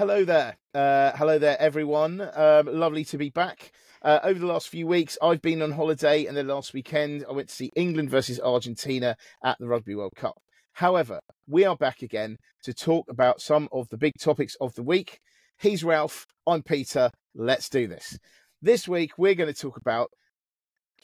Hello there. Uh, hello there, everyone. Um, lovely to be back. Uh, over the last few weeks, I've been on holiday, and then last weekend, I went to see England versus Argentina at the Rugby World Cup. However, we are back again to talk about some of the big topics of the week. He's Ralph. I'm Peter. Let's do this. This week, we're going to talk about,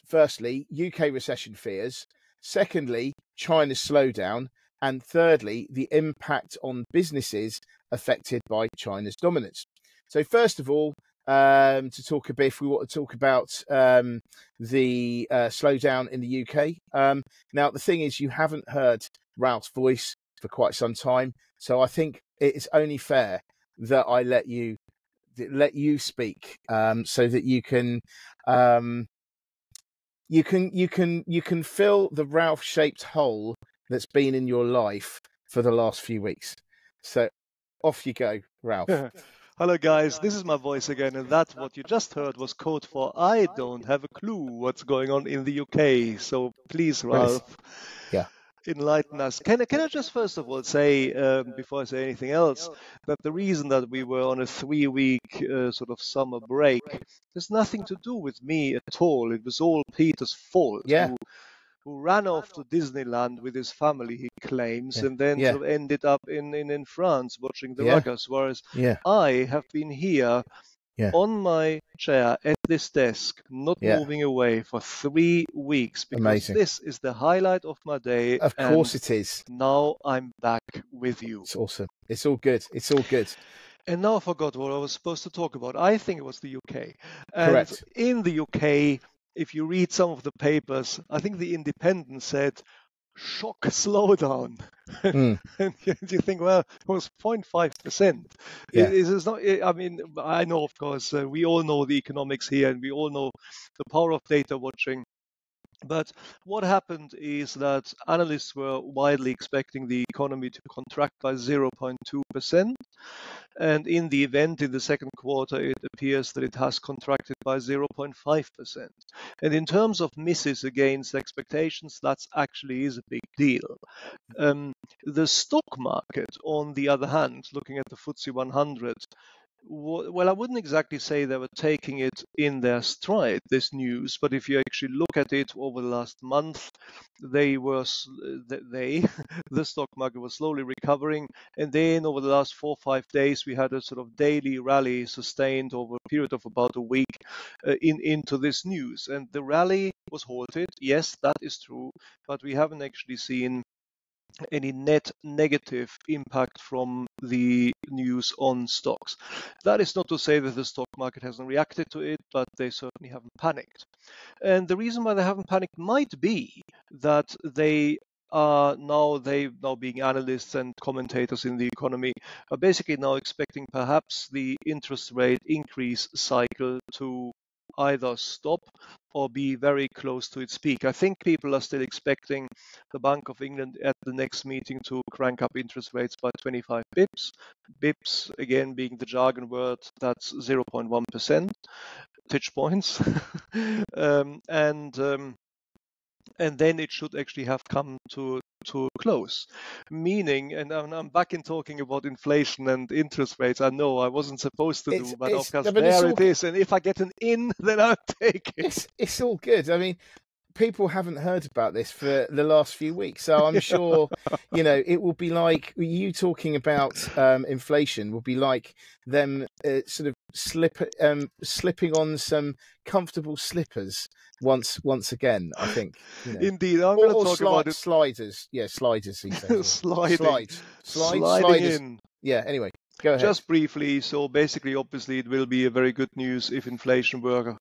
firstly, UK recession fears. Secondly, China's slowdown. And thirdly, the impact on businesses affected by China's dominance. So, first of all, um, to talk a bit, if we want to talk about um, the uh, slowdown in the UK. Um, now, the thing is, you haven't heard Ralph's voice for quite some time, so I think it is only fair that I let you let you speak, um, so that you can um, you can you can you can fill the Ralph-shaped hole that's been in your life for the last few weeks. So off you go, Ralph. Hello, guys. This is my voice again, and that what you just heard was code for I don't have a clue what's going on in the UK. So please, Ralph, yeah, enlighten us. Can I, can I just first of all say, um, before I say anything else, that the reason that we were on a three-week uh, sort of summer break has nothing to do with me at all. It was all Peter's fault. Yeah. Who, who ran off to Disneyland with his family, he claims, Yeah. and then Yeah. sort of ended up in, in, in France watching the Yeah. Ruggers, whereas Yeah, I have been here Yeah. on my chair at this desk, not Yeah. moving away for three weeks because Amazing. this is the highlight of my day. of and course it is. Now I'm back with you. It's awesome. It's all good. It's all good. And now I forgot what I was supposed to talk about. I think it was the UK. And Correct. in the UK, if you read some of the papers, I think the Independent said shock slowdown. Mm. and you think, well, it was 0.5%. Yeah. It, it is not, I mean, I know, of course, uh, we all know the economics here and we all know the power of data watching. But what happened is that analysts were widely expecting the economy to contract by 0.2%. And in the event in the second quarter, it appears that it has contracted by 0.5%. And in terms of misses against expectations, that actually is a big deal. Um, the stock market, on the other hand, looking at the FTSE 100, wa- well, I wouldn't exactly say they were taking it in their stride, this news, but if you actually look at it over the last month, they were, they, the stock market was slowly recovering. And then over the last four or five days, we had a sort of daily rally sustained over a period of about a week uh, in, into this news. And the rally was halted. Yes, that is true, but we haven't actually seen any net negative impact from the news on stocks. That is not to say that the stock market hasn't reacted to it, but they certainly haven't panicked. And the reason why they haven't panicked might be that they are now they now being analysts and commentators in the economy are basically now expecting perhaps the interest rate increase cycle to either stop or be very close to its peak. I think people are still expecting the Bank of England at the next meeting to crank up interest rates by 25 bips. Bips, again, being the jargon word, that's 0.1 percentage points. um, and um, and then it should actually have come to to close. Meaning, and I'm, I'm back in talking about inflation and interest rates. I know I wasn't supposed to It's- do, but of course no, but there all- it is. And if I get an in, then I'll take it. It's it's all good. I mean, people haven't heard about this for the last few weeks, so I'm sure you know it will be like you talking about um, inflation will be like them uh, sort of slip um, slipping on some comfortable slippers once once again. I think. You know. Indeed, I'm going to talk sli- about it. sliders. Yeah, sliders. Sliding. Slides. Slides. Sliding sliders. in. Yeah. Anyway, go ahead. Just briefly, so basically, obviously, it will be a very good news if inflation were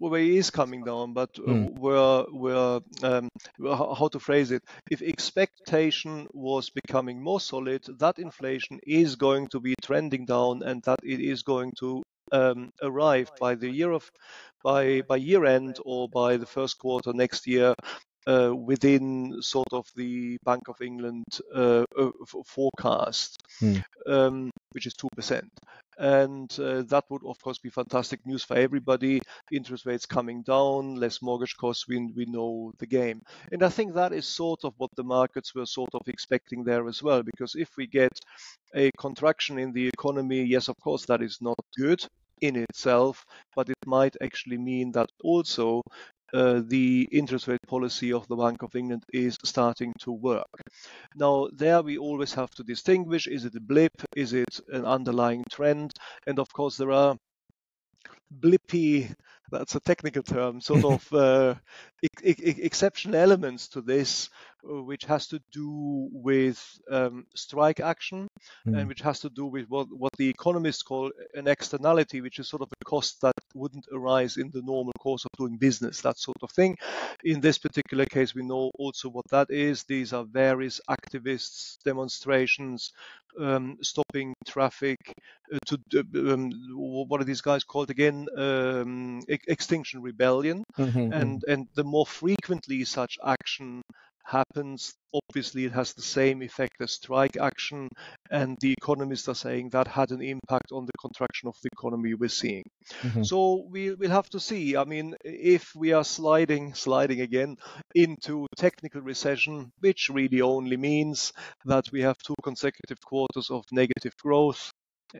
well, it is coming down, but uh, Mm. were were um, how how to phrase it? If expectation was becoming more solid, that inflation is going to be trending down, and that it is going to um, arrive by the year of by by year end or by the first quarter next year. Uh, within sort of the Bank of England uh, uh, f- forecast, Hmm. um, which is two percent, and uh, that would of course be fantastic news for everybody. Interest rates coming down, less mortgage costs. We we know the game, and I think that is sort of what the markets were sort of expecting there as well. Because if we get a contraction in the economy, yes, of course that is not good in itself, but it might actually mean that also uh, the interest rate policy of the Bank of England is starting to work. Now, there we always have to distinguish is it a blip, is it an underlying trend? And of course, there are blippy that's a technical term, sort of uh, ex- ex- exceptional elements to this, uh, which has to do with um, strike action mm. and which has to do with what, what the economists call an externality, which is sort of a cost that wouldn't arise in the normal course of doing business, that sort of thing. In this particular case, we know also what that is. These are various activists, demonstrations, um, stopping traffic, uh, to um, what are these guys called again? Um, Extinction Rebellion, mm-hmm. and and the more frequently such action happens, obviously it has the same effect as strike action, and the economists are saying that had an impact on the contraction of the economy we're seeing. Mm-hmm. So we will have to see. I mean, if we are sliding, sliding again into technical recession, which really only means that we have two consecutive quarters of negative growth.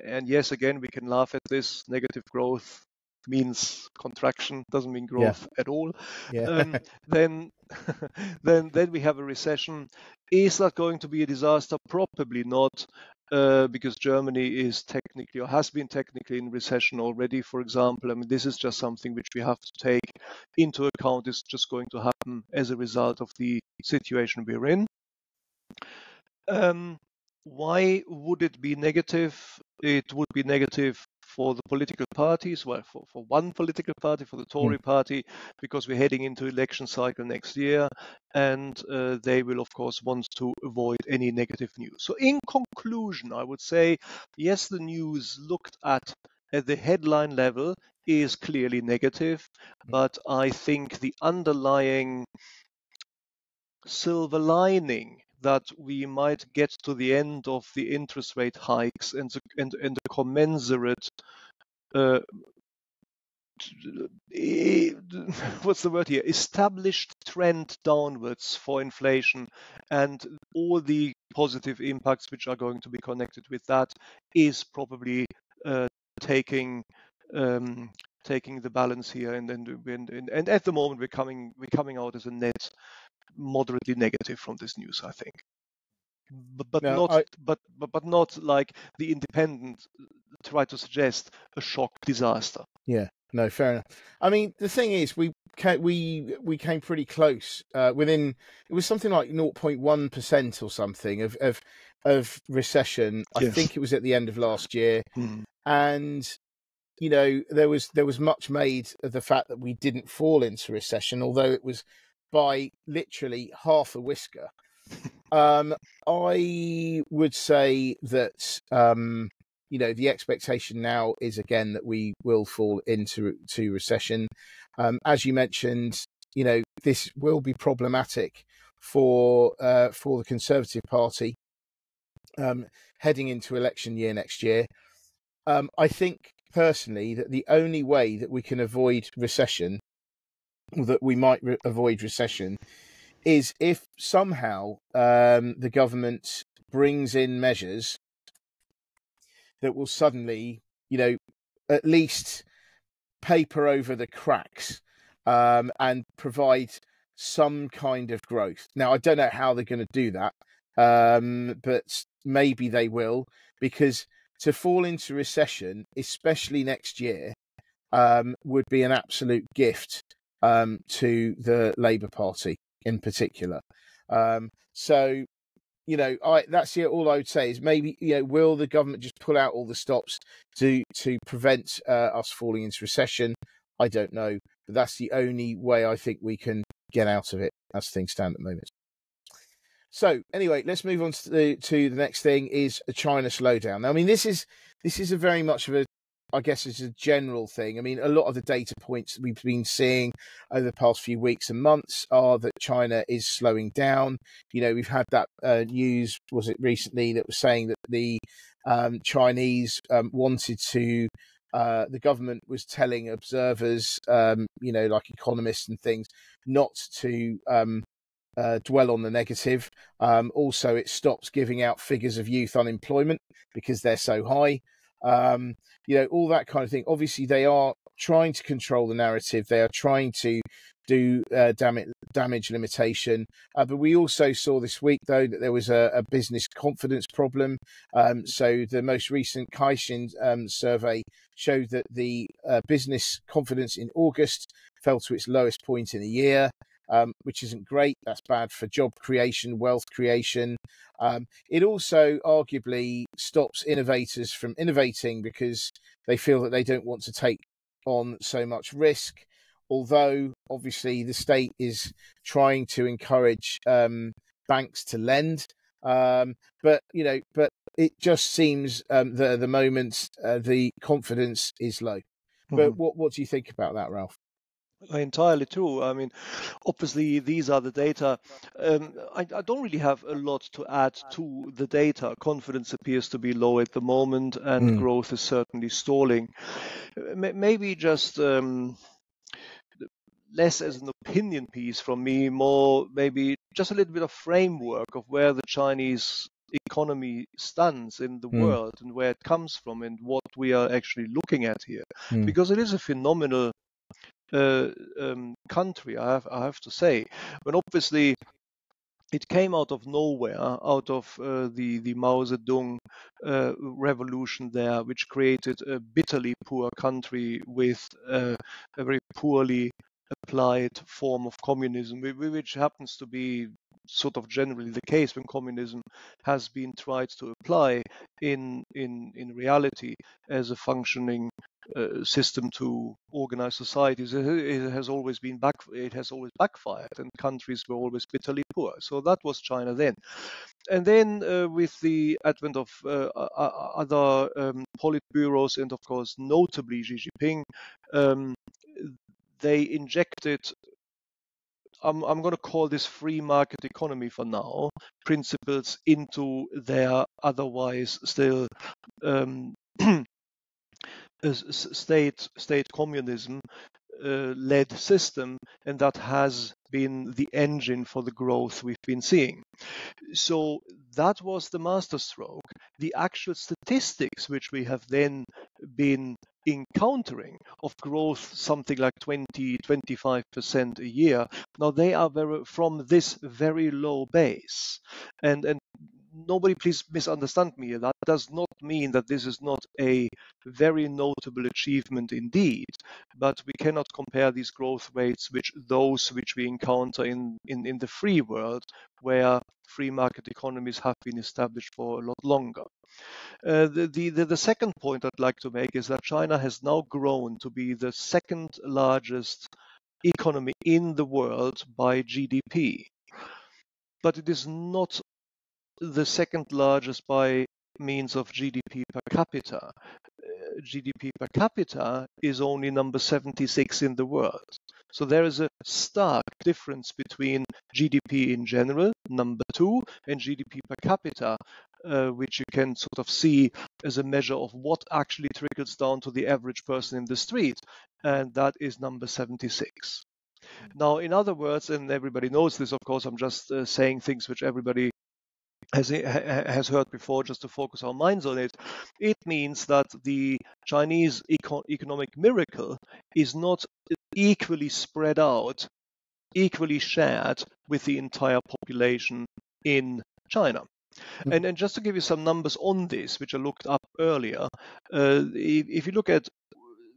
And yes, again, we can laugh at this negative growth means contraction, doesn't mean growth yeah. at all. Yeah. Um, then, then, then we have a recession. Is that going to be a disaster? Probably not, uh, because Germany is technically or has been technically in recession already. For example, I mean, this is just something which we have to take into account. It's just going to happen as a result of the situation we're in. Um, why would it be negative? It would be negative for the political parties, well, for, for one political party, for the Tory mm. party, because we're heading into election cycle next year, and uh, they will, of course, want to avoid any negative news. So, in conclusion, I would say, yes, the news looked at at the headline level is clearly negative, hmm. but I think the underlying silver lining that we might get to the end of the interest rate hikes and the, and, and the commensurate uh, what's the word here? Established trend downwards for inflation. And all the positive impacts which are going to be connected with that is probably uh, taking um, taking the balance here. And and, and, and, at the moment we're coming we're coming out as a net moderately negative from this news, I think. But, but not I... but, but but not like the independent try to suggest a shock disaster. Yeah, no, fair enough. I mean, the thing is, we came, we we came pretty close. Uh, within it was something like 0.1 percent or something of of of recession. Yes. I think it was at the end of last year, mm. and you know there was there was much made of the fact that we didn't fall into recession, although it was by literally half a whisker. um, I would say that um, you know the expectation now is again that we will fall into to recession. Um, as you mentioned, you know this will be problematic for uh, for the Conservative Party um, heading into election year next year. Um, I think personally that the only way that we can avoid recession that we might re- avoid recession is if somehow um, the government brings in measures that will suddenly, you know, at least paper over the cracks um, and provide some kind of growth. Now, I don't know how they're going to do that, um, but maybe they will, because to fall into recession, especially next year, um, would be an absolute gift um, to the Labour Party in particular. Um, so, you know, I that's it. All I would say is maybe you know, will the government just pull out all the stops to to prevent uh, us falling into recession? I don't know, but that's the only way I think we can get out of it as things stand at the moment. So anyway, let's move on to the, to the next thing is a China slowdown. Now, I mean, this is this is a very much of a I guess it's a general thing. I mean, a lot of the data points we've been seeing over the past few weeks and months are that China is slowing down. You know, we've had that uh, news, was it recently, that was saying that the um, Chinese um, wanted to. Uh, the government was telling observers, um, you know, like economists and things, not to um, uh, dwell on the negative. Um, also, it stops giving out figures of youth unemployment because they're so high. Um, you know, all that kind of thing. Obviously, they are trying to control the narrative. They are trying to do uh, damage, damage limitation. Uh, but we also saw this week, though, that there was a, a business confidence problem. Um, so the most recent Caixin um, survey showed that the uh, business confidence in August fell to its lowest point in a year. Um, which isn't great. That's bad for job creation, wealth creation. Um, it also arguably stops innovators from innovating because they feel that they don't want to take on so much risk although obviously the state is trying to encourage um, banks to lend. Um, but you know, but it just seems um, that at the moment uh, the confidence is low. Mm-hmm. But what what do you think about that, Ralph? Entirely true. I mean, obviously, these are the data. Um, I, I, don't really have a lot to add to the data. Confidence appears to be low at the moment, and mm. growth is certainly stalling. Maybe just um, less as an opinion piece from me, more maybe just a little bit of framework of where the Chinese economy stands in the mm. world and where it comes from and what we are actually looking at here. Mm. Because it is a phenomenal um, country, I have, I have to say. But obviously, it came out of nowhere, out of uh, the the Mao Zedong uh, revolution there, which created a bitterly poor country with uh, a very poorly applied form of communism, which happens to be sort of generally the case when communism has been tried to apply in in in reality as a functioning uh, system to organize societies it has always been back it has always backfired and countries were always bitterly poor. So that was china then. And then uh, with the advent of uh, other um, politburos and of course notably xi jinping um, they injected I'm, I'm going to call this free market economy for now principles into their otherwise still um, state state communism uh, led system and that has been the engine for the growth we've been seeing. So that was the masterstroke. The actual statistics which we have then been encountering of growth something like 20 25% a year now they are very, from this very low base. And and nobody please misunderstand me that does not mean that this is not a very notable achievement indeed but we cannot compare these growth rates with those which we encounter in, in, in the free world where free market economies have been established for a lot longer uh, the, the, the second point I'd like to make is that China has now grown to be the second largest economy in the world by GDP. But it is not the second largest by means of GDP per capita. Uh, GDP per capita is only number 76 in the world. So there is a stark difference between GDP in general, number two, and GDP per capita, uh, which you can sort of see as a measure of what actually trickles down to the average person in the street, and that is number 76. Now, in other words, and everybody knows this, of course, I'm just uh, saying things which everybody has, has heard before, just to focus our minds on it, it means that the Chinese eco- economic miracle is not equally spread out, equally shared with the entire population in China. Mm-hmm. And, and just to give you some numbers on this, which I looked up earlier, uh, if, if you look at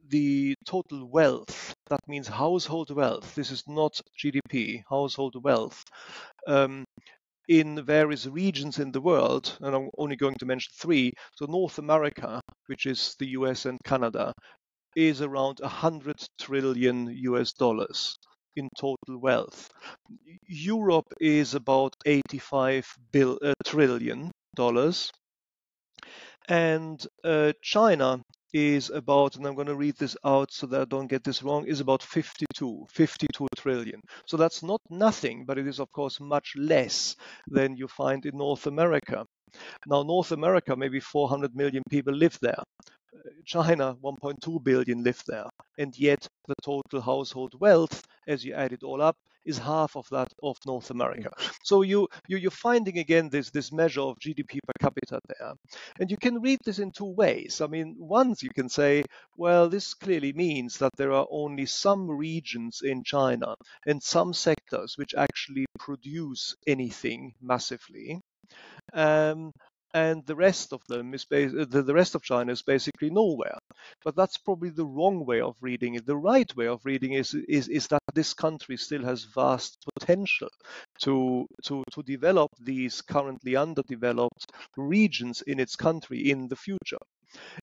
the total wealth, that means household wealth, this is not GDP, household wealth, um, in various regions in the world, and I'm only going to mention three. So, North America, which is the US and Canada, is around 100 trillion US dollars in total wealth. Europe is about 85 bill, uh, trillion dollars. And uh, China is about, and I'm going to read this out so that I don't get this wrong, is about 52, 52 trillion. So that's not nothing, but it is of course much less than you find in North America. Now, North America, maybe 400 million people live there. China, 1.2 billion live there, and yet the total household wealth, as you add it all up, is half of that of North America. So you, you are finding again this this measure of GDP per capita there, and you can read this in two ways. I mean, once you can say, well, this clearly means that there are only some regions in China and some sectors which actually produce anything massively. Um, and the rest of them is uh, the, the rest of China is basically nowhere. But that's probably the wrong way of reading it. The right way of reading is is, is that this country still has vast potential to to to develop these currently underdeveloped regions in its country in the future.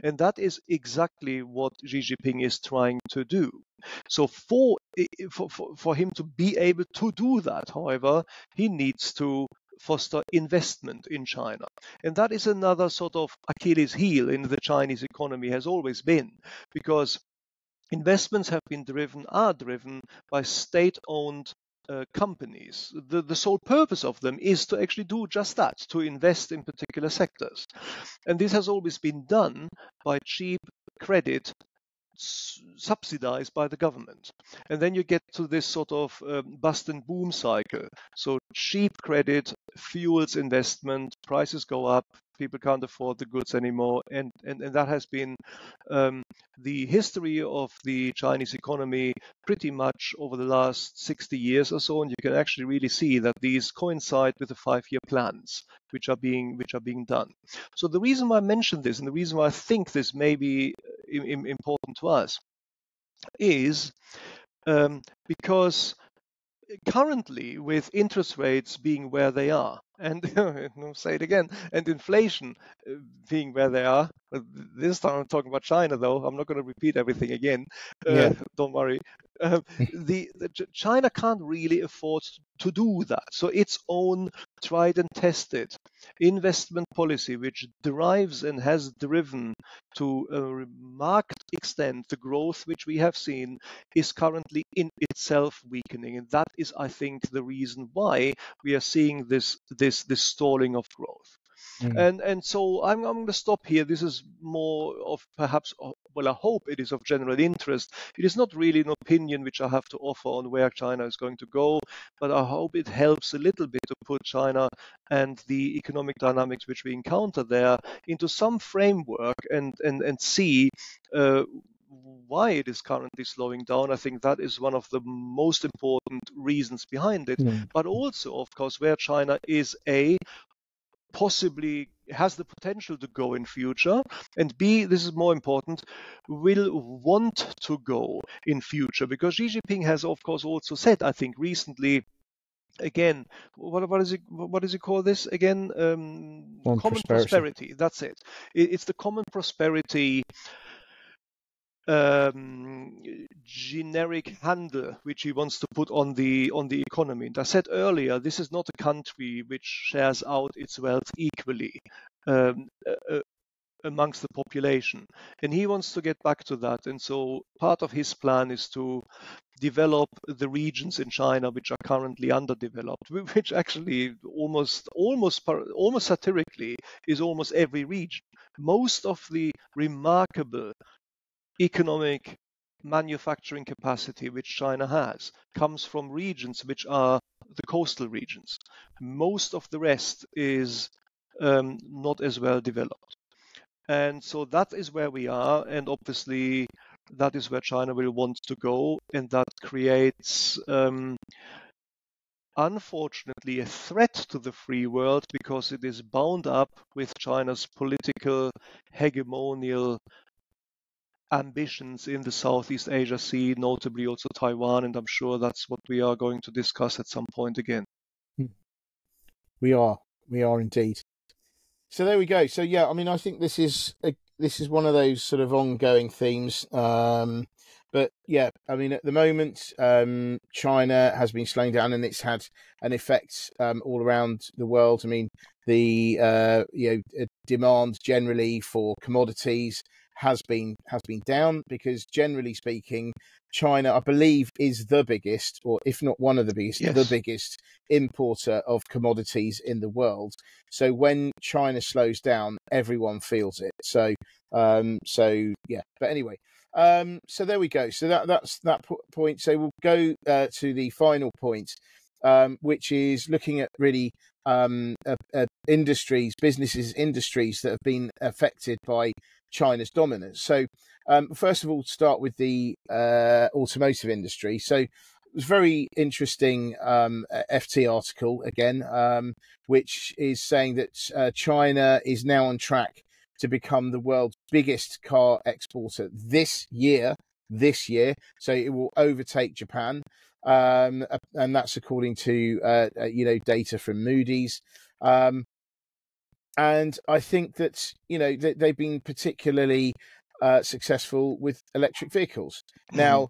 And that is exactly what Xi Jinping is trying to do. So for, for, for him to be able to do that, however, he needs to foster investment in China. And that is another sort of Achilles heel in the Chinese economy has always been because investments have been driven, are driven by state owned uh, companies. The, the sole purpose of them is to actually do just that, to invest in particular sectors. And this has always been done by cheap credit subsidized by the government. And then you get to this sort of um, bust and boom cycle. So cheap credit fuels investment, prices go up, people can't afford the goods anymore. And, and, and that has been um, the history of the Chinese economy pretty much over the last 60 years or so. And you can actually really see that these coincide with the five year plans which are being which are being done. So the reason why I mention this and the reason why I think this may be important to us is um, because currently with interest rates being where they are and I'll say it again and inflation uh, being where they are this time i'm talking about china though i'm not going to repeat everything again uh, don't worry uh, the, the, china can't really afford to do that so its own tried and tested investment policy which derives and has driven to a marked extent the growth which we have seen is currently in itself weakening. And that is i think the reason why we are seeing this this this stalling of growth Mm. And and so I'm, I'm going to stop here. This is more of perhaps, uh, well, I hope it is of general interest. It is not really an opinion which I have to offer on where China is going to go, but I hope it helps a little bit to put China and the economic dynamics which we encounter there into some framework and and and see. Uh, why it is currently slowing down. I think that is one of the most important reasons behind it. Mm. But also, of course, where China is a possibly has the potential to go in future and b this is more important will want to go in future because Xi Jinping has of course also said I think recently again what what is it what does he call this again um, common prosperity. prosperity. that's it it's the common prosperity um, generic handle which he wants to put on the on the economy. And I said earlier, this is not a country which shares out its wealth equally. Um, uh, amongst the population. And he wants to get back to that. And so part of his plan is to develop the regions in China which are currently underdeveloped, which actually almost almost almost satirically is almost every region. Most of the remarkable economic manufacturing capacity which China has comes from regions which are the coastal regions. Most of the rest is um, not as well developed. And so that is where we are, and obviously that is where China will want to go, and that creates, um, unfortunately, a threat to the free world because it is bound up with China's political hegemonial ambitions in the Southeast Asia Sea, notably also Taiwan, and I'm sure that's what we are going to discuss at some point again. Hmm. We are, we are indeed. So there we go. So yeah, I mean, I think this is a, this is one of those sort of ongoing themes. Um, but yeah, I mean, at the moment, um, China has been slowing down, and it's had an effect um, all around the world. I mean, the uh, you know demand generally for commodities has been has been down because generally speaking, China, I believe, is the biggest, or if not one of the biggest, yes. the biggest importer of commodities in the world. So when China slows down, everyone feels it. So, um, so yeah. But anyway, um, so there we go. So that that's that point. So we'll go uh, to the final point, um, which is looking at really um, uh, uh, industries, businesses, industries that have been affected by China's dominance. So, um, first of all, to start with the uh, automotive industry. So, it was very interesting um, FT article again, um, which is saying that uh, China is now on track to become the world's biggest car exporter this year. This year, so it will overtake Japan, um, and that's according to uh, uh, you know data from Moody's. Um, and I think that you know they've been particularly uh, successful with electric vehicles. Mm-hmm. Now,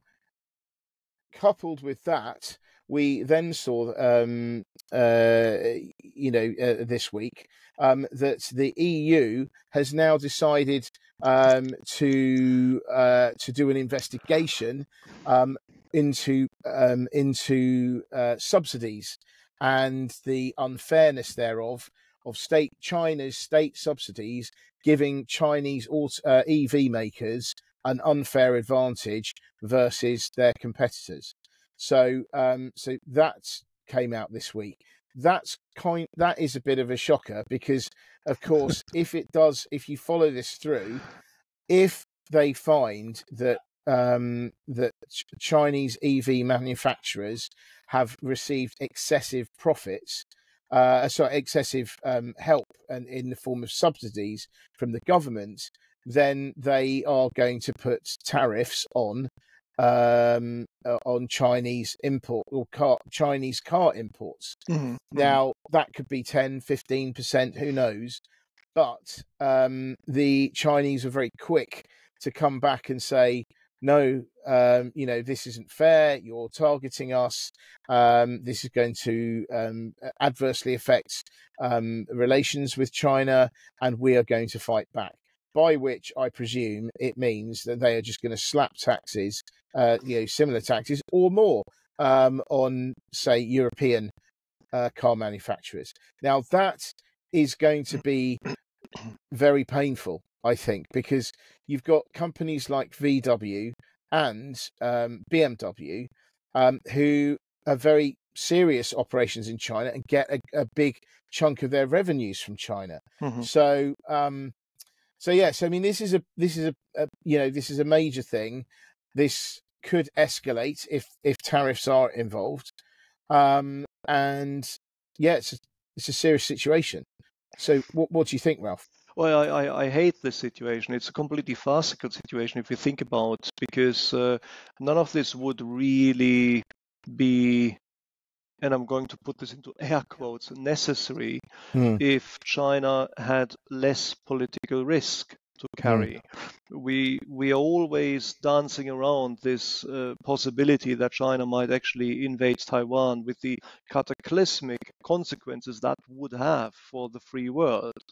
coupled with that, we then saw, um, uh, you know, uh, this week um, that the EU has now decided um, to uh, to do an investigation um, into um, into uh, subsidies and the unfairness thereof of state China's state subsidies giving Chinese auto, uh, EV makers an unfair advantage versus their competitors. So, um, so that came out this week. That's kind. That is a bit of a shocker because, of course, if it does, if you follow this through, if they find that um, that Chinese EV manufacturers have received excessive profits, uh, sorry, excessive um, help and in the form of subsidies from the government, then they are going to put tariffs on um, uh, on Chinese import or car, Chinese car imports. Mm-hmm, mm-hmm. Now that could be 10, 15 percent, who knows? But um, the Chinese are very quick to come back and say, no, um, you know, this isn't fair. You're targeting us. Um, this is going to um, adversely affect um, relations with China, and we are going to fight back. By which I presume it means that they are just going to slap taxes, uh, you know, similar taxes or more um, on, say, European uh, car manufacturers. Now that is going to be very painful I think, because you've got companies like VW and um, BMW um, who are very serious operations in China and get a, a big chunk of their revenues from China. Mm-hmm. So, um, so yes, I mean, this is a this is a, a you know this is a major thing. This could escalate if if tariffs are involved, um, and yeah, it's a, it's a serious situation. So, what what do you think, Ralph? Well, I, I, I, hate this situation. It's a completely farcical situation if you think about, because uh, none of this would really be, and I'm going to put this into air quotes, necessary mm. if China had less political risk to hmm. carry. Mm. We we are always dancing around this uh, possibility that China might actually invade Taiwan with the cataclysmic consequences that would have for the free world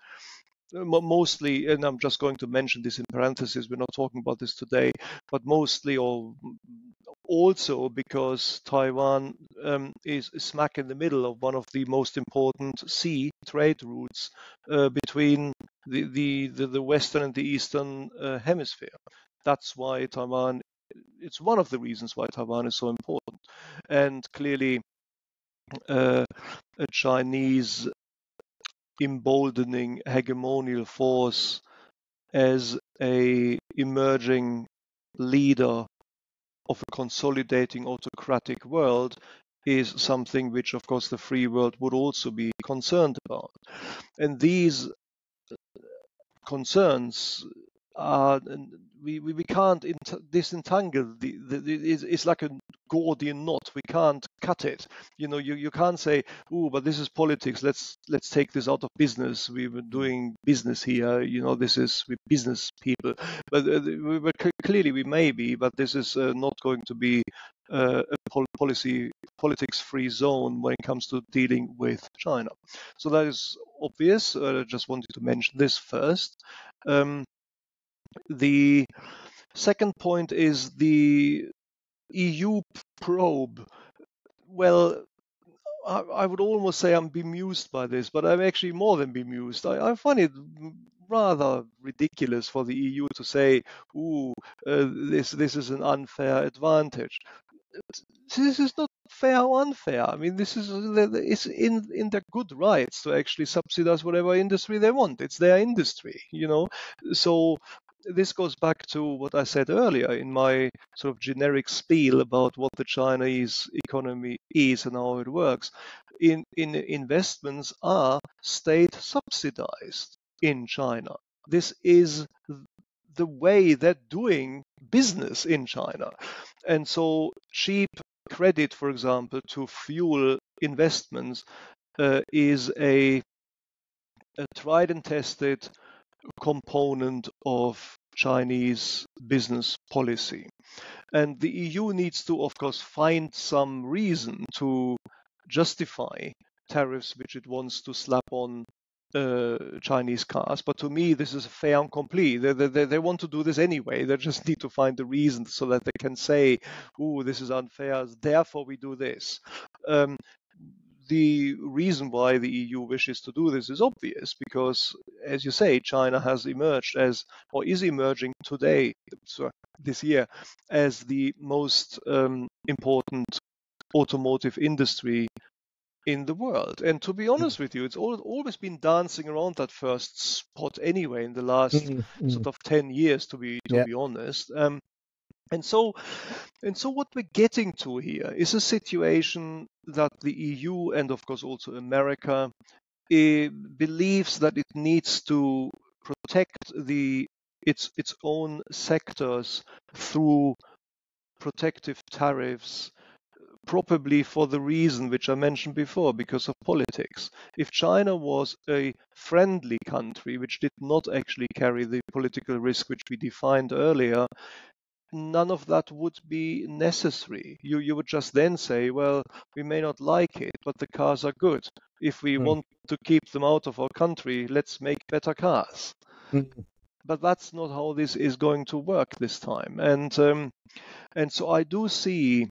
mostly, and I'm just going to mention this in parentheses, we're not talking about this today, but mostly or also because Taiwan um, is smack in the middle of one of the most important sea trade routes uh, between the, the, the, the, Western and the Eastern uh, hemisphere. That's why Taiwan, it's one of the reasons why Taiwan is so important. And clearly, uh, a Chinese emboldening hegemonial force as a emerging leader of a consolidating autocratic world is something which of course the free world would also be concerned about and these uh, concerns are we, we, can't disentangle the, the it's, it's, like a Gordian knot. We can't cut it. You know, you, you can't say, "Oh, but this is politics. Let's let's take this out of business. We were doing business here. You know, this is we business people." But uh, we were, clearly we may be, but this is uh, not going to be uh, a policy politics-free zone when it comes to dealing with China. So that is obvious. Uh, I just wanted to mention this first. Um, The second point is the EU probe. Well, I, I would almost say I'm bemused by this, but I'm actually more than bemused. I, I find it rather ridiculous for the EU to say, "Ooh, uh, this this is an unfair advantage." This is not fair or unfair. I mean, this is it's in in their good rights to actually subsidize whatever industry they want. It's their industry, you know. So this goes back to what I said earlier in my sort of generic spiel about what the Chinese economy is and how it works. In, in investments are state subsidized in China. This is the way they're doing business in China. And so cheap credit, for example, to fuel investments uh, is a, a tried and tested component of Chinese business policy. And the EU needs to, of course, find some reason to justify tariffs which it wants to slap on uh, Chinese cars. But to me, this is a fait accompli. They, they, they want to do this anyway. They just need to find the reason so that they can say, "Oh, this is unfair. Therefore, we do this." Um, the reason why the EU wishes to do this is obvious because, as you say, China has emerged as, or is emerging today, so this year, as the most um, important automotive industry in the world. And to be hmm. honest with you, it's always been dancing around that first spot anyway in the last mm-hmm. sort of 10 years, to be to yeah. be honest. Um, and so, and so, what we're getting to here is a situation that the EU and, of course, also America uh, believes that it needs to protect the its its own sectors through protective tariffs probably for the reason which I mentioned before, because of politics. If China was a friendly country which did not actually carry the political risk which we defined earlier, none of that would be necessary. You you would just then say, well, we may not like it, but the cars are good. If we mm. want to keep them out of our country, let's make better cars. Mm. But that's not how this is going to work this time, and um, and so I do see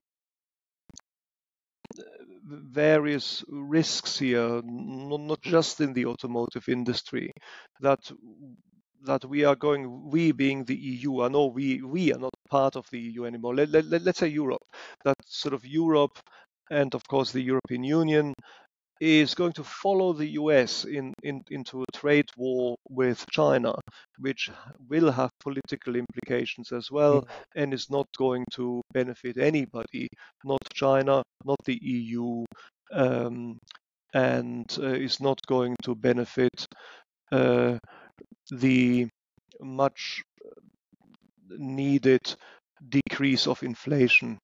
uh, various risks here, not just in the automotive industry, that that we are going, we being the EU, I know we, we are not part of the EU anymore. Let, let, let, let's say Europe, that sort of Europe and of course the European Union is going to follow the US in, in, into a trade war with China, which will have political implications as well mm. and is not going to benefit anybody, not China, not the EU, um, and uh, is not going to benefit uh, the much needed decrease of inflation.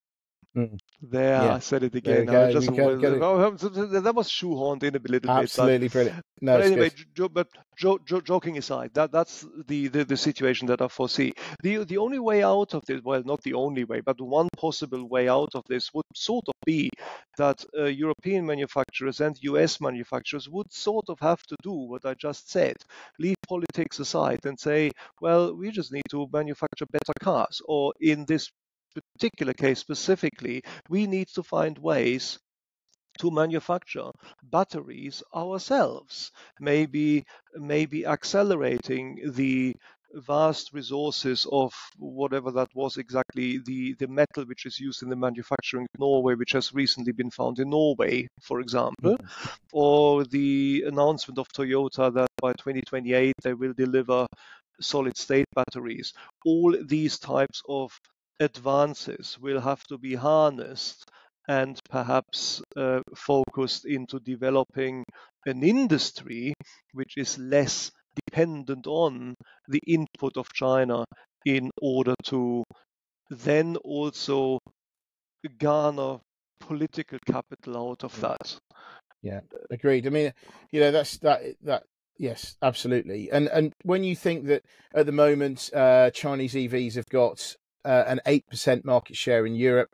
Mm. There, yeah. I said it again. Just, that was shoehorned in a little Absolutely bit. Absolutely brilliant. No, but anyway, jo- but jo- jo- joking aside, that that's the, the, the situation that I foresee. The the only way out of this, well, not the only way, but one possible way out of this would sort of be that uh, European manufacturers and US manufacturers would sort of have to do what I just said, leave politics aside and say, well, we just need to manufacture better cars, or in this particular case specifically, we need to find ways to manufacture batteries ourselves, maybe maybe accelerating the vast resources of whatever that was exactly the, the metal which is used in the manufacturing of Norway, which has recently been found in Norway, for example, mm-hmm. or the announcement of Toyota that by 2028 they will deliver solid state batteries. All these types of advances will have to be harnessed and perhaps uh, focused into developing an industry which is less dependent on the input of China in order to then also garner political capital out of that. Yeah, agreed. I mean, you know, that's that that yes, absolutely. And and when you think that at the moment uh, Chinese EVs have got uh, an eight percent market share in Europe,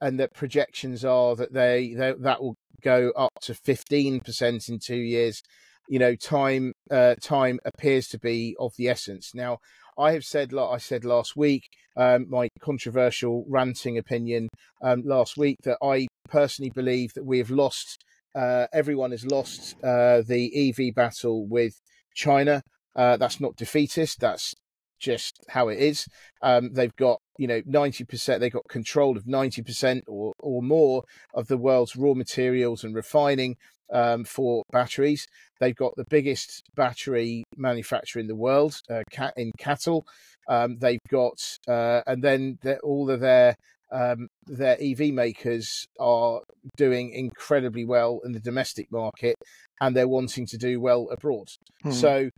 and that projections are that they, they that will go up to fifteen percent in two years. You know, time uh, time appears to be of the essence. Now, I have said, like I said last week, um, my controversial ranting opinion um, last week that I personally believe that we have lost. Uh, everyone has lost uh, the EV battle with China. Uh, that's not defeatist. That's just how it is. Um, they've got you know ninety percent. They've got control of ninety percent or or more of the world's raw materials and refining um, for batteries. They've got the biggest battery manufacturer in the world, uh, in CATL. Um, they've got, uh, and then all of their um, their EV makers are doing incredibly well in the domestic market, and they're wanting to do well abroad. Hmm. So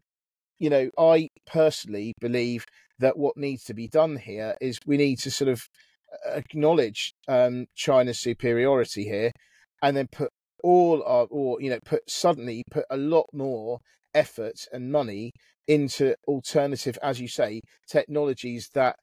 you know, I personally believe that what needs to be done here is we need to sort of uh, acknowledge um, China's superiority here, and then put all our, or you know, put suddenly put a lot more effort and money into alternative, as you say, technologies that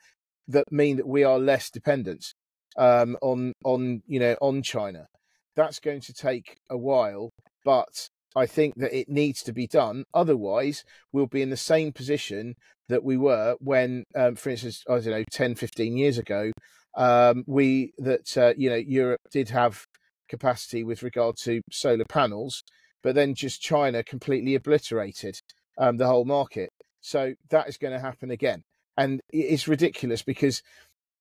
that mean that we are less dependent um, on on you know on China. That's going to take a while, but I think that it needs to be done. Otherwise, we'll be in the same position that we were when, um, for instance, I don't know, 10, 15 years ago, um, we that uh, you know Europe did have capacity with regard to solar panels, but then just China completely obliterated um, the whole market. So that is going to happen again, and it's ridiculous because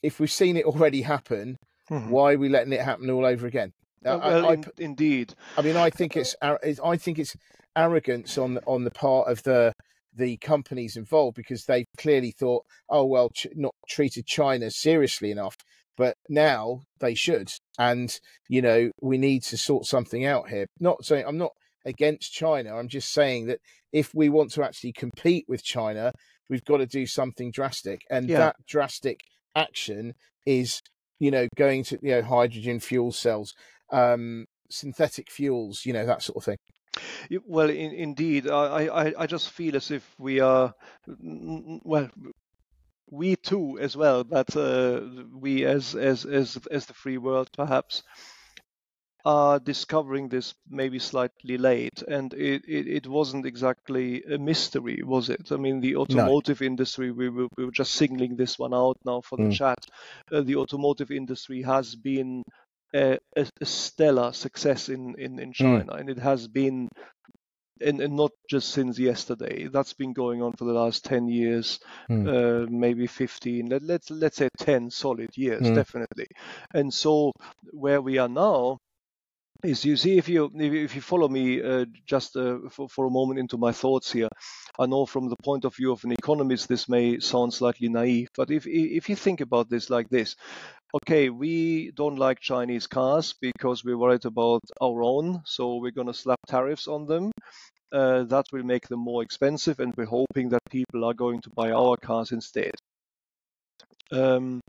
if we've seen it already happen, mm-hmm. why are we letting it happen all over again? Uh, well, I, in, indeed. I mean, I think it's I think it's arrogance on on the part of the the companies involved because they clearly thought, oh well, ch- not treated China seriously enough, but now they should, and you know we need to sort something out here. Not saying I'm not against China. I'm just saying that if we want to actually compete with China, we've got to do something drastic, and yeah. that drastic action is you know going to you know hydrogen fuel cells um, synthetic fuels, you know, that sort of thing. Well, in, indeed, I, I, I just feel as if we are, well, we too as well, but uh, we as as as as the free world perhaps are discovering this maybe slightly late, and it, it, it wasn't exactly a mystery, was it? I mean, the automotive no. industry, we were, we were just singling this one out now for the mm. chat. Uh, the automotive industry has been a, a, stellar success in, in, in hmm. China, mm. and it has been, and, and, not just since yesterday. That's been going on for the last ten years, mm. uh, maybe fifteen. Let, let's let's say ten solid years, mm. definitely. And so where we are now is you see if you if you follow me uh, just uh, for, for a moment into my thoughts here i know from the point of view of an economist this may sound slightly naive but if if you think about this like this okay, we don't like Chinese cars because we're worried about our own, so we're going to slap tariffs on them. Uh, that will make them more expensive, and we're hoping that people are going to buy our cars instead. Um,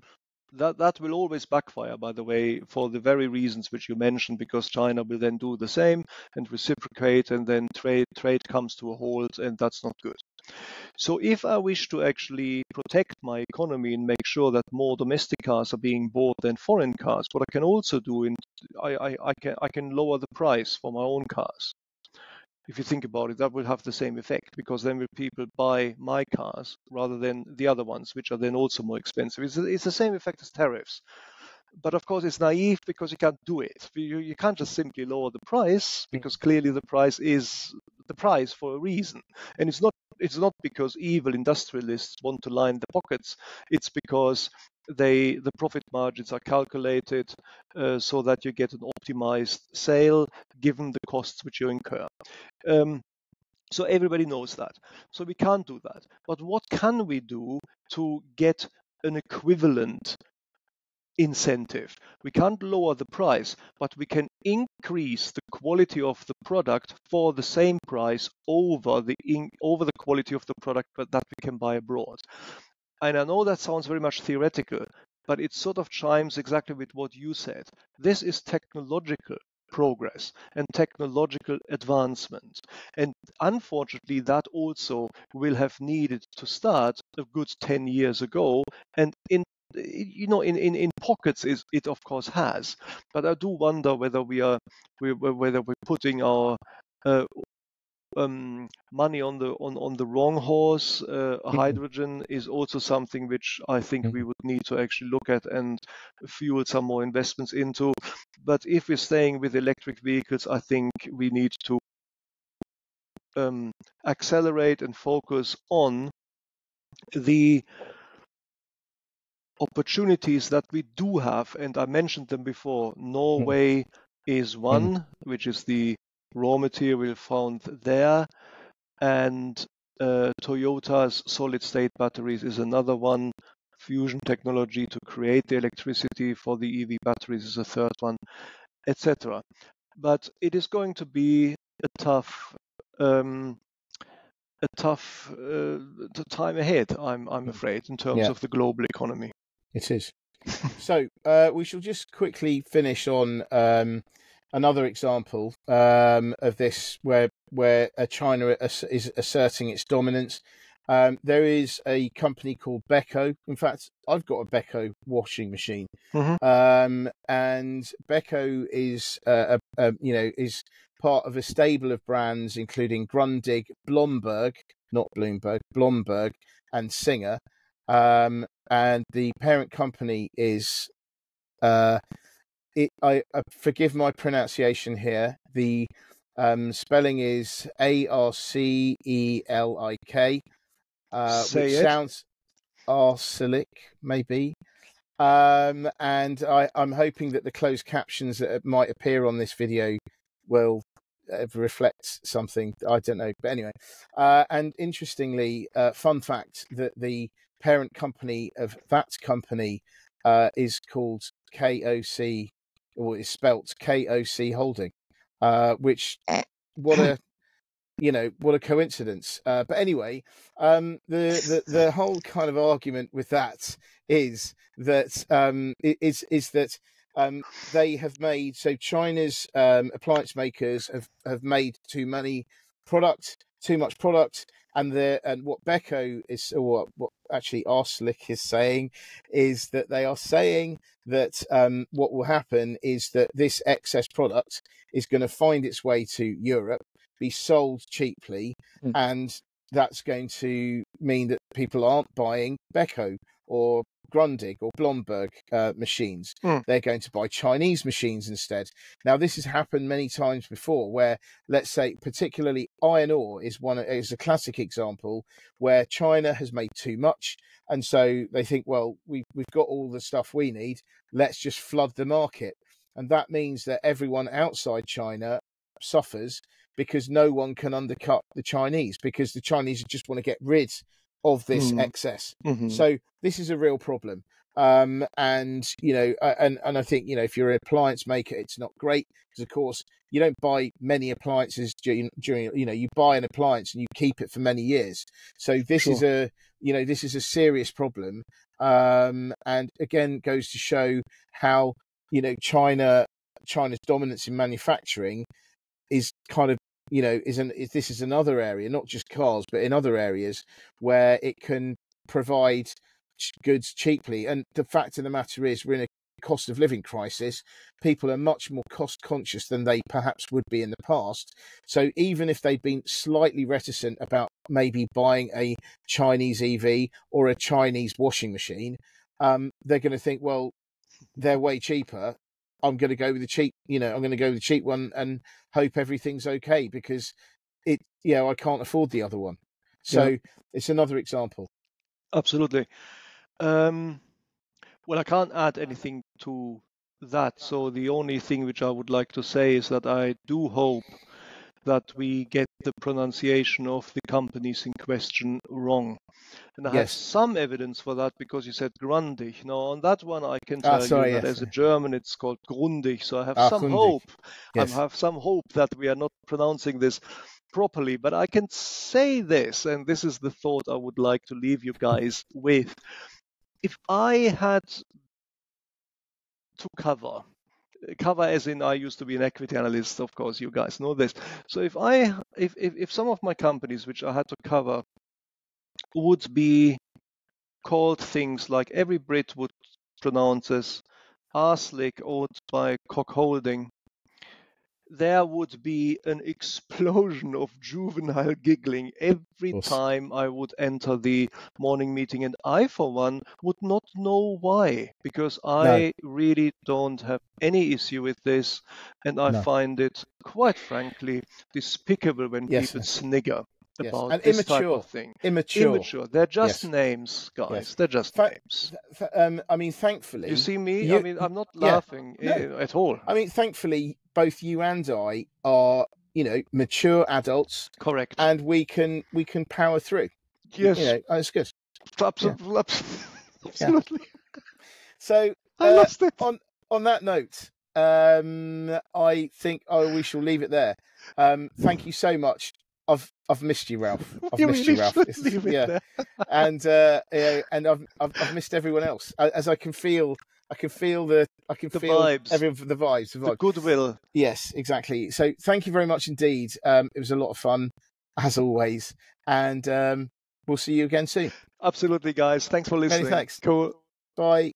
that that will always backfire, by the way, for the very reasons which you mentioned, because China will then do the same and reciprocate, and then trade trade comes to a halt, and that's not good. So if I wish to actually protect my economy and make sure that more domestic cars are being bought than foreign cars, what I can also do, in, I, I, I, can, I can lower the price for my own cars. If you think about it, that will have the same effect because then will people buy my cars rather than the other ones, which are then also more expensive. It's, it's the same effect as tariffs but of course it's naive because you can't do it. You, you can't just simply lower the price hmm. because clearly the price is the price for a reason, and it's not it's not because evil industrialists want to line the pockets. It's because they the profit margins are calculated uh, so that you get an optimized sale given the costs which you incur. Um, so everybody knows that. So we can't do that. But what can we do to get an equivalent incentive. We can't lower the price, but we can increase the quality of the product for the same price over the in, over the quality of the product that we can buy abroad. And I know that sounds very much theoretical, but it sort of chimes exactly with what you said. This is technological progress and technological advancement. And unfortunately, that also will have needed to start a good 10 years ago. And in you know, in, in, in pockets, is, it of course has, but I do wonder whether we are, we, whether we're putting our uh, um, money on the on, on the wrong horse. Uh, Mhm. hydrogen is also something which I think we would need to actually look at and fuel some more investments into. But if we're staying with electric vehicles, I think we need to um, accelerate and focus on the opportunities that we do have, and I mentioned them before. Norway is one, which is the raw material found there, and uh, Toyota's solid state batteries is another one. Fusion technology to create the electricity for the EV batteries is a third one, etc. But it is going to be a tough um, a tough uh, time ahead. I'm I'm afraid in terms Yeah. of the global economy. It is. so uh, we shall just quickly finish on um, another example um, of this, where where China is asserting its dominance. Um, there is a company called Beko. In fact, I've got a Beko washing machine, Mhm. um, and Beko is uh, a, a, you know is part of a stable of brands including Grundig, Blomberg, not Bloomberg, Blomberg, and Singer. Um, and the parent company is uh it i uh, forgive my pronunciation here. The um spelling is a r c e l i k uh which it. sounds arsenic maybe. Um and i i'm hoping that the closed captions that might appear on this video will uh, reflect something. I don't know. But anyway uh and interestingly uh fun fact that the parent company of that company uh, is called KOC, or is spelt KOC Holding, uh, which what a you know what a coincidence. Uh, but anyway, um, the, the the whole kind of argument with that is that um, is is that um, they have made so China's um, appliance makers have have made too many product, too much product, and the and what Beko is or what, what actually Arslick is saying is that they are saying that um, what will happen is that this excess product is going to find its way to Europe, be sold cheaply, mm. and that's going to mean that people aren't buying Beko or Grundig or Blomberg uh, machines. Mm. They're going to buy Chinese machines instead. Now, this has happened many times before, where let's say, particularly iron ore is one is a classic example where China has made too much, and so they think, well, we've we've got all the stuff we need. Let's just flood the market, and that means that everyone outside China suffers because no one can undercut the Chinese because the Chinese just want to get rid of this Mm. excess. Mhm. So this is a real problem. Um, and you know, and and I think you know, if you're an appliance maker, it's not great because of course you don't buy many appliances during, during you know you buy an appliance and you keep it for many years. So this is a you know this is a serious problem. Um, and again, goes to show how you know China China's dominance in manufacturing is kind of you know is an is, this is another area not just cars but in other areas where it can provide goods cheaply and the fact of the matter is we're in a cost of living crisis people are much more cost conscious than they perhaps would be in the past so even if they've been slightly reticent about maybe buying a chinese ev or a chinese washing machine um, they're going to think well they're way cheaper I'm going to go with the cheap, you know, I'm going to go with the cheap one and hope everything's okay because it, you know, I can't afford the other one. So Yeah. it's another example. Absolutely. Um, well, I can't add anything to that. So the only thing which I would like to say is that I do hope that we get the pronunciation of the companies in question wrong. And I have some evidence for that because you said Grundig. Now, on that one, I can Ah, tell sorry, you that yes. as a German, it's called Grundig. So I have Ah, some Grundig. hope. Yes. I have some hope that we are not pronouncing this properly. But I can say this, and this is the thought I would like to leave you guys with. If I had to cover, cover as in I used to be an equity analyst, of course, you guys know this. So if I, if, if, if some of my companies which I had to cover would be called things like every Brit would pronounce as Arslick owned by Cock Holding, there would be an explosion of juvenile giggling every time I would enter the morning meeting. And I, for one, would not know why, because I really don't have any issue with this. And I No. find it, quite frankly, despicable when Yes, people snigger Yes, about and this type immature. of thing. Immature. Immature. They're just Yes. names, guys. Yes. They're just Fa- names. Th- Um, I mean, thankfully, You see me? you- I mean, I'm not yeah. laughing No. eh, at all. I mean, thankfully, both you and I are, you know, mature adults, Correct. and we can we can power through. yes. You know, that's good. Absolutely. Absolutely. So, I uh, lost it. on on that note, um, I think oh, we shall leave it there. Um, thank you so much. I've I've missed you, Ralph. I've you missed you, Ralph. yeah, and uh, yeah, and I've, I've I've missed everyone else. As I can feel, I can feel the I can The feel vibes. everyone the vibes. The The goodwill. Yes, exactly. So thank you very much indeed. Um, it was a lot of fun, as always, and um, we'll see you again soon. Absolutely, guys. Thanks for listening. thanks. Cool. Bye.